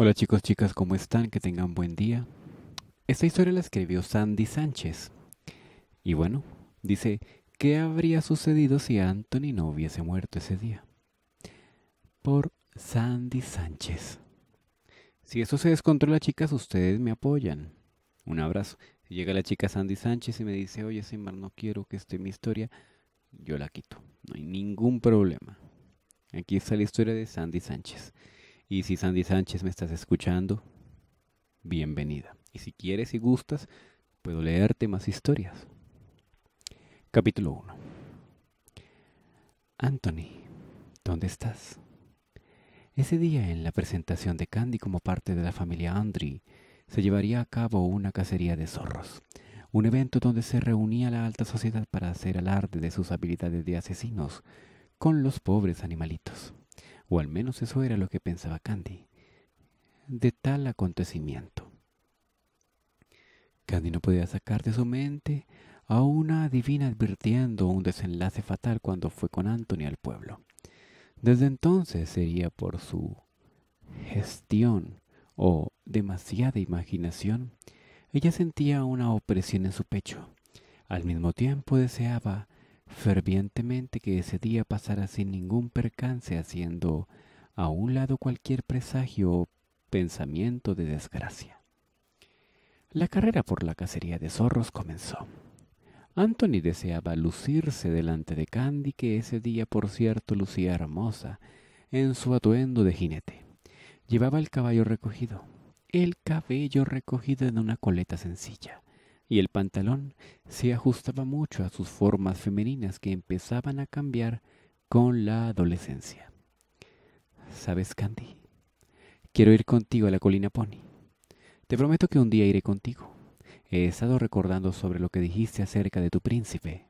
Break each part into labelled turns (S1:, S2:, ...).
S1: Hola chicos, chicas, ¿cómo están? Que tengan buen día. Esta historia la escribió Sandy Sánchez. Y bueno, dice, ¿qué habría sucedido si Anthony no hubiese muerto ese día? Por Sandy Sánchez. Si eso se descontrola, chicas, ustedes me apoyan. Un abrazo. Si llega la chica Sandy Sánchez y me dice, oye, Simar, no quiero que esté mi historia, yo la quito. No hay ningún problema. Aquí está la historia de Sandy Sánchez. Y si Sandy Sánchez me estás escuchando, bienvenida. Y si quieres y gustas, puedo leerte más historias. Capítulo 1. Anthony, ¿dónde estás? Ese día en la presentación de Candy como parte de la familia Andri, se llevaría a cabo una cacería de zorros, un evento donde se reunía la alta sociedad para hacer alarde de sus habilidades de asesinos con los pobres animalitos o al menos eso era lo que pensaba Candy, de tal acontecimiento. Candy no podía sacar de su mente a una adivina advirtiendo un desenlace fatal cuando fue con Anthony al pueblo. Desde entonces sería por su gestión o demasiada imaginación, ella sentía una opresión en su pecho. Al mismo tiempo deseaba fervientemente que ese día pasara sin ningún percance, haciendo a un lado cualquier presagio o pensamiento de desgracia. La carrera por la cacería de zorros comenzó. Anthony deseaba lucirse delante de Candy, que ese día, por cierto, lucía hermosa en su atuendo de jinete. Llevaba el caballo recogido, el cabello recogido en una coleta sencilla, y el pantalón se ajustaba mucho a sus formas femeninas que empezaban a cambiar con la adolescencia. ¿Sabes, Candy? Quiero ir contigo a la colina Pony. Te prometo que un día iré contigo. He estado recordando sobre lo que dijiste acerca de tu príncipe.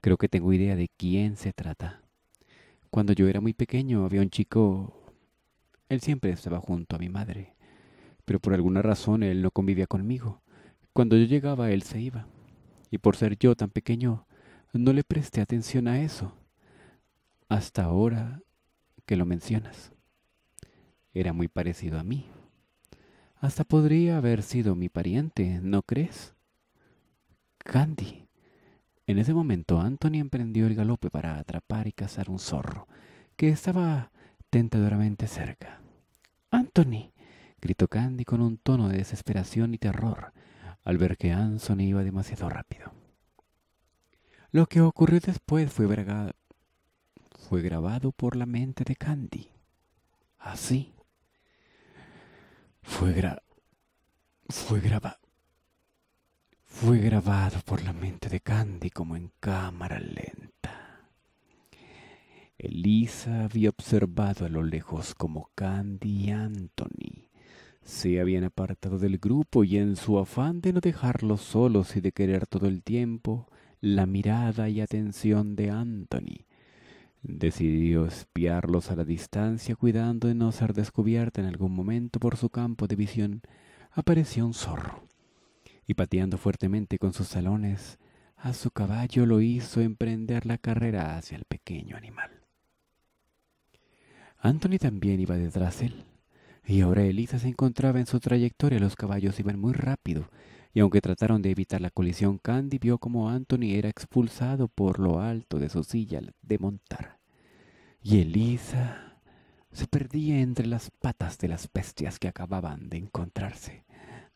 S1: Creo que tengo idea de quién se trata. Cuando yo era muy pequeño había un chico... Él siempre estaba junto a mi madre, pero por alguna razón él no convivía conmigo. Cuando yo llegaba, él se iba. Y por ser yo tan pequeño, no le presté atención a eso. Hasta ahora que lo mencionas. Era muy parecido a mí. Hasta podría haber sido mi pariente, ¿no crees? Candy. En ese momento Anthony emprendió el galope para atrapar y cazar un zorro que estaba tentadoramente cerca. Anthony, gritó Candy con un tono de desesperación y terror al ver que Anson iba demasiado rápido. Lo que ocurrió después fue, fue grabado por la mente de Candy. Así. Fue gra fue grabado fue grabado por la mente de Candy como en cámara lenta. Elisa había observado a lo lejos como Candy y Anthony se habían apartado del grupo y en su afán de no dejarlos solos y de querer todo el tiempo la mirada y atención de Anthony, decidió espiarlos a la distancia cuidando de no ser descubierta en algún momento por su campo de visión, apareció un zorro y pateando fuertemente con sus salones a su caballo lo hizo emprender la carrera hacia el pequeño animal. Anthony también iba detrás de él y ahora Elisa se encontraba en su trayectoria. Los caballos iban muy rápido, y aunque trataron de evitar la colisión, Candy vio como Anthony era expulsado por lo alto de su silla de montar. Y Elisa se perdía entre las patas de las bestias que acababan de encontrarse.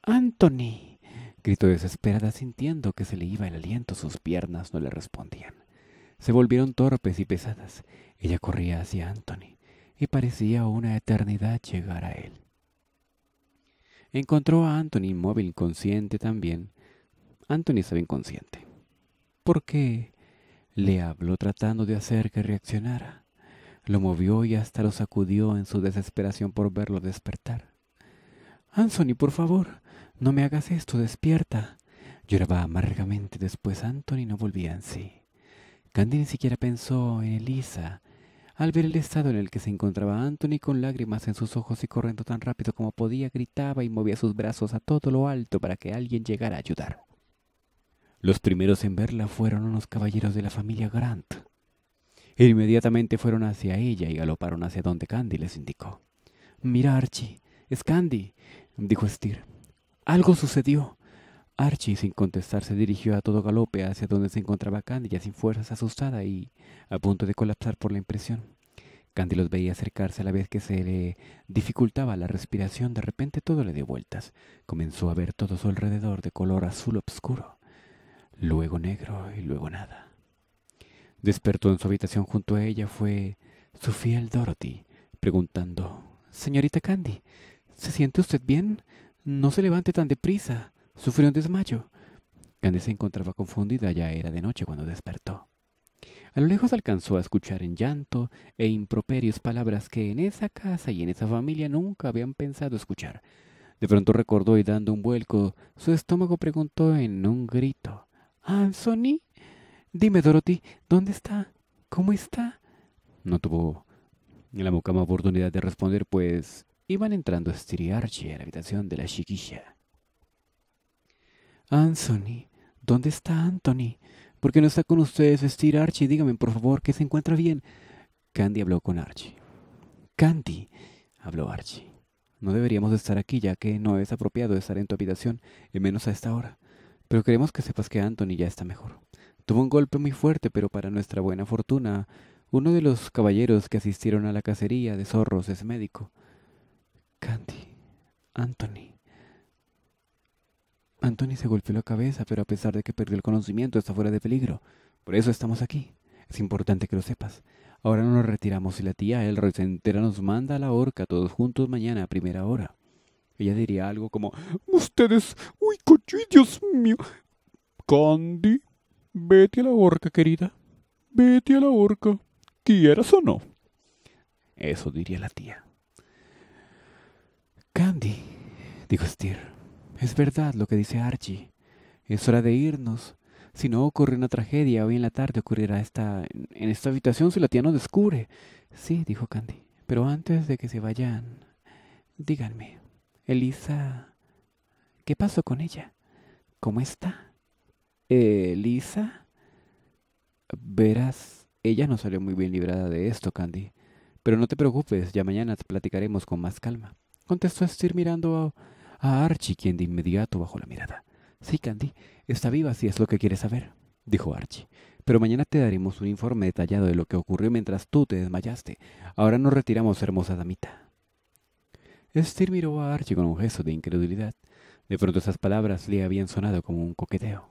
S1: ¡Anthony! gritó desesperada sintiendo que se le iba el aliento. Sus piernas no le respondían. Se volvieron torpes y pesadas. Ella corría hacia Anthony y parecía una eternidad llegar a él. Encontró a Anthony inmóvil inconsciente también. Anthony estaba inconsciente. ¿Por qué? Le habló tratando de hacer que reaccionara. Lo movió y hasta lo sacudió en su desesperación por verlo despertar. Anthony, por favor, no me hagas esto, despierta. Lloraba amargamente después. Anthony no volvía en sí. Candy ni siquiera pensó en Elisa, al ver el estado en el que se encontraba Anthony con lágrimas en sus ojos y corriendo tan rápido como podía, gritaba y movía sus brazos a todo lo alto para que alguien llegara a ayudar. Los primeros en verla fueron unos caballeros de la familia Grant. Inmediatamente fueron hacia ella y galoparon hacia donde Candy les indicó. Mira, Archie, es Candy, dijo Steer. Algo sucedió. Archie, sin contestar, se dirigió a todo galope hacia donde se encontraba Candy, ya sin fuerzas, asustada y a punto de colapsar por la impresión. Candy los veía acercarse a la vez que se le dificultaba la respiración. De repente todo le dio vueltas. Comenzó a ver todo su alrededor de color azul oscuro, luego negro y luego nada. Despertó en su habitación junto a ella. Fue su fiel Dorothy, preguntando, Señorita Candy, ¿se siente usted bien? No se levante tan deprisa. Sufrió un desmayo. Candy se encontraba confundida. Ya era de noche cuando despertó. A lo lejos alcanzó a escuchar en llanto e improperios palabras que en esa casa y en esa familia nunca habían pensado escuchar. De pronto recordó y dando un vuelco, su estómago preguntó en un grito, ¿Anthony? Dime, Dorothy, ¿dónde está? ¿Cómo está? No tuvo la mucama oportunidad de responder, pues iban entrando Archie a la habitación de la chiquilla. Anthony, ¿dónde está Anthony? ¿Por qué no está con ustedes, Steve Archie? Dígame, por favor, que se encuentra bien. Candy habló con Archie. Candy, habló Archie. No deberíamos estar aquí, ya que no es apropiado estar en tu habitación, y menos a esta hora. Pero queremos que sepas que Anthony ya está mejor. Tuvo un golpe muy fuerte, pero para nuestra buena fortuna, uno de los caballeros que asistieron a la cacería de zorros es médico. Candy, Anthony. Anthony se golpeó la cabeza, pero a pesar de que perdió el conocimiento, está fuera de peligro. Por eso estamos aquí. Es importante que lo sepas. Ahora no nos retiramos y la tía Elroy se entera nos manda a la horca todos juntos mañana a primera hora. Ella diría algo como Ustedes, uy, coche, Dios mío. Candy, vete a la horca, querida. Vete a la horca, quieras o no. Eso diría la tía. Candy, dijo Steer. Es verdad lo que dice Archie. Es hora de irnos. Si no ocurre una tragedia, hoy en la tarde ocurrirá esta en esta habitación si la tía no descubre. Sí, dijo Candy. Pero antes de que se vayan, díganme, Elisa, ¿qué pasó con ella? ¿Cómo está? Elisa, verás, ella no salió muy bien librada de esto, Candy. Pero no te preocupes, ya mañana platicaremos con más calma. Contestó Esther mirando a a Archie, quien de inmediato bajó la mirada. Sí, Candy, está viva si es lo que quieres saber, dijo Archie. Pero mañana te daremos un informe detallado de lo que ocurrió mientras tú te desmayaste. Ahora nos retiramos, hermosa damita. Esther miró a Archie con un gesto de incredulidad. De pronto esas palabras le habían sonado como un coqueteo.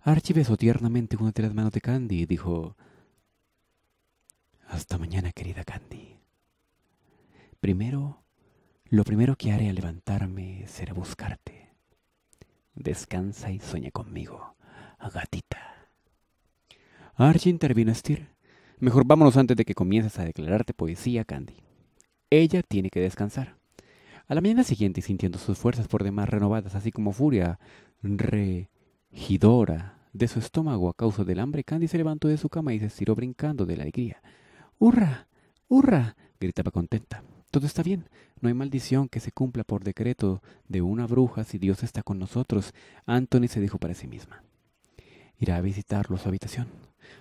S1: Archie besó tiernamente una de las manos de Candy y dijo Hasta mañana, querida Candy. Primero lo primero que haré al levantarme será buscarte. Descansa y sueña conmigo, gatita. Archie intervino a Steer. Mejor vámonos antes de que comiences a declararte poesía, Candy. Ella tiene que descansar. A la mañana siguiente, sintiendo sus fuerzas por demás renovadas, así como furia regidora de su estómago a causa del hambre, Candy se levantó de su cama y se estiró brincando de la alegría. ¡Hurra! ¡Hurra! gritaba contenta. Todo está bien. No hay maldición que se cumpla por decreto de una bruja si Dios está con nosotros. Anthony se dijo para sí misma. Irá a visitarlo a su habitación.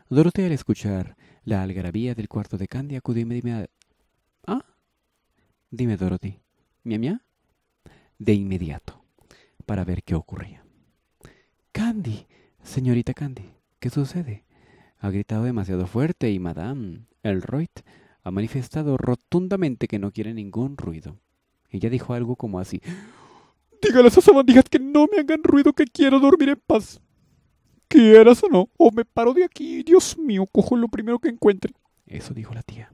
S1: Dorothy al escuchar la algarabía del cuarto de Candy acudió inmediatamente. ¿Ah? Dime, Dorothy. ¿Mia, mia? De inmediato, para ver qué ocurría. Candy, señorita Candy, ¿qué sucede? Ha gritado demasiado fuerte y Madame Elroyd ha manifestado rotundamente que no quiere ningún ruido. Ella dijo algo como así. Dígale a esas sabandijas que no me hagan ruido, que quiero dormir en paz. Quieras o no, o me paro de aquí, Dios mío, cojo lo primero que encuentre. Eso dijo la tía.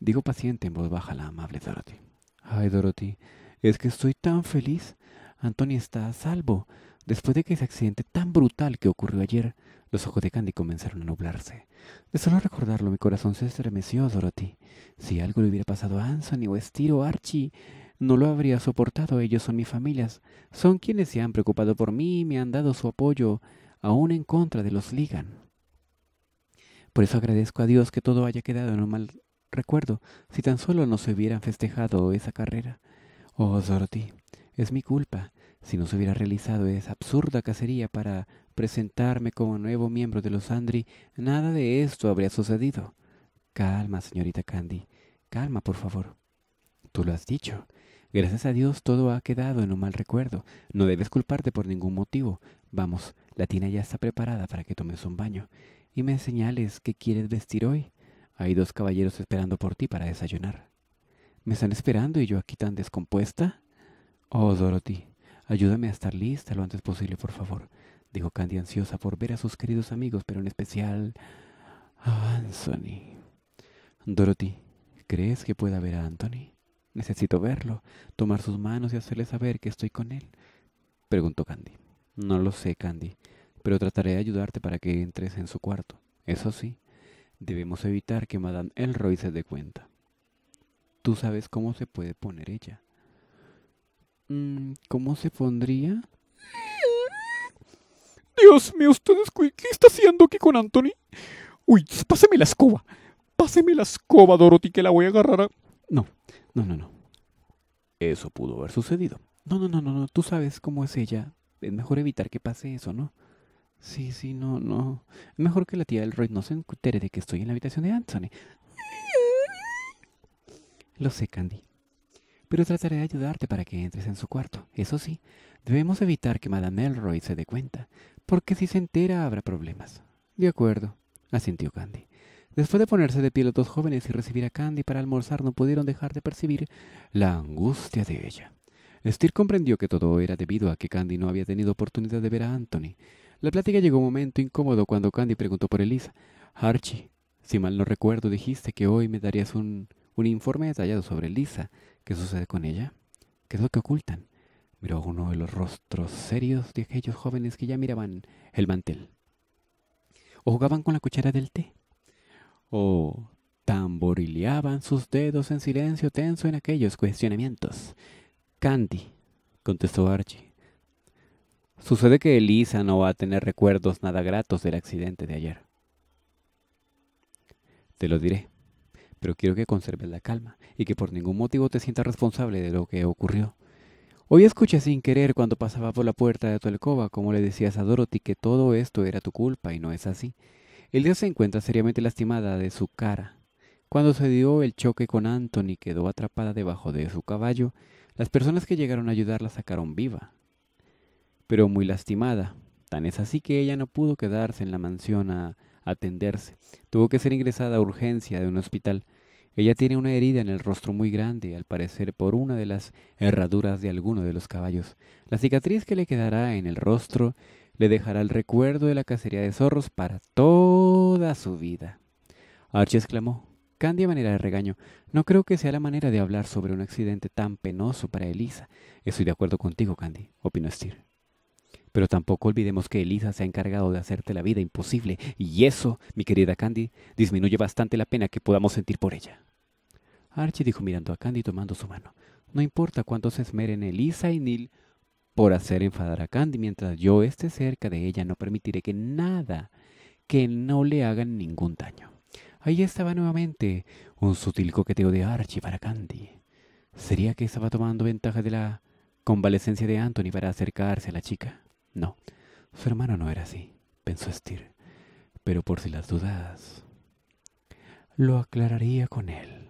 S1: Dijo paciente en voz baja la amable Dorothy. Ay, Dorothy, es que estoy tan feliz. Antonio está a salvo. Después de que ese accidente tan brutal que ocurrió ayer, los ojos de Candy comenzaron a nublarse. De solo recordarlo, mi corazón se estremeció, Dorothy. Si algo le hubiera pasado a Anthony o Steve o Archie, no lo habría soportado. Ellos son mis familias. Son quienes se han preocupado por mí y me han dado su apoyo, aún en contra de los Ligan. Por eso agradezco a Dios que todo haya quedado en un mal recuerdo, si tan solo no se hubieran festejado esa carrera. Oh, Dorothy, es mi culpa si no se hubiera realizado esa absurda cacería para presentarme como nuevo miembro de los Andri, nada de esto habría sucedido. Calma, señorita Candy. calma, por favor. Tú lo has dicho. Gracias a Dios todo ha quedado en un mal recuerdo. No debes culparte por ningún motivo. Vamos, la tina ya está preparada para que tomes un baño. Y me señales qué quieres vestir hoy. Hay dos caballeros esperando por ti para desayunar. ¿Me están esperando y yo aquí tan descompuesta? Oh, Dorothy, ayúdame a estar lista lo antes posible, por favor, dijo Candy ansiosa por ver a sus queridos amigos, pero en especial a Anthony. Dorothy, ¿crees que pueda ver a Anthony? Necesito verlo, tomar sus manos y hacerle saber que estoy con él. Preguntó Candy. No lo sé, Candy, pero trataré de ayudarte para que entres en su cuarto. Eso sí, debemos evitar que Madame Elroy se dé cuenta. Tú sabes cómo se puede poner ella. Mm, ¿Cómo se pondría?
S2: Dios mío, ustedes, ¿qué está haciendo aquí con Anthony? Uy, páseme la escoba. Páseme la escoba, Dorothy, que la voy a agarrar a...
S1: No, no, no, no. Eso pudo haber sucedido. No, no, no, no, no. Tú sabes cómo es ella. Es mejor evitar que pase eso, ¿no? Sí, sí, no, no. Es mejor que la tía del Roy no se entere de que estoy en la habitación de Anthony. Lo sé, Candy. Pero trataré de ayudarte para que entres en su cuarto. Eso sí, debemos evitar que Madame Elroy se dé cuenta, porque si se entera habrá problemas. De acuerdo, asintió Candy. Después de ponerse de pie los dos jóvenes y recibir a Candy para almorzar, no pudieron dejar de percibir la angustia de ella. Steer comprendió que todo era debido a que Candy no había tenido oportunidad de ver a Anthony. La plática llegó a un momento incómodo cuando Candy preguntó por Elisa. Archie, si mal no recuerdo, dijiste que hoy me darías un, un informe detallado sobre Elisa. ¿Qué sucede con ella? ¿Qué es lo que ocultan? Miró uno de los rostros serios de aquellos jóvenes que ya miraban el mantel. O jugaban con la cuchara del té o tamborileaban sus dedos en silencio tenso en aquellos cuestionamientos. Candy, contestó Archie. Sucede que Elisa no va a tener recuerdos nada gratos del accidente de ayer. Te lo diré, pero quiero que conserves la calma y que por ningún motivo te sientas responsable de lo que ocurrió. Hoy escuché sin querer cuando pasaba por la puerta de tu alcoba como le decías a Dorothy que todo esto era tu culpa y no es así. Elisa se encuentra seriamente lastimada de su cara. Cuando se dio el choque con Anthony quedó atrapada debajo de su caballo. Las personas que llegaron a ayudarla sacaron viva, pero muy lastimada. Tan es así que ella no pudo quedarse en la mansión a atenderse. Tuvo que ser ingresada a urgencia de un hospital. Ella tiene una herida en el rostro muy grande, al parecer por una de las herraduras de alguno de los caballos. La cicatriz que le quedará en el rostro le dejará el recuerdo de la cacería de zorros para toda su vida. Archie exclamó, Candy manera de regaño, no creo que sea la manera de hablar sobre un accidente tan penoso para Elisa. Estoy de acuerdo contigo, Candy, opinó Steer. Pero tampoco olvidemos que Elisa se ha encargado de hacerte la vida imposible, y eso, mi querida Candy, disminuye bastante la pena que podamos sentir por ella. Archie dijo mirando a Candy tomando su mano. No importa cuánto se esmeren Elisa y Neil por hacer enfadar a Candy. Mientras yo esté cerca de ella, no permitiré que nada, que no le hagan ningún daño. Ahí estaba nuevamente un sutil coqueteo de Archie para Candy. ¿Sería que estaba tomando ventaja de la convalecencia de Anthony para acercarse a la chica? No, su hermano no era así, pensó Steer. Pero por si las dudas, lo aclararía con él.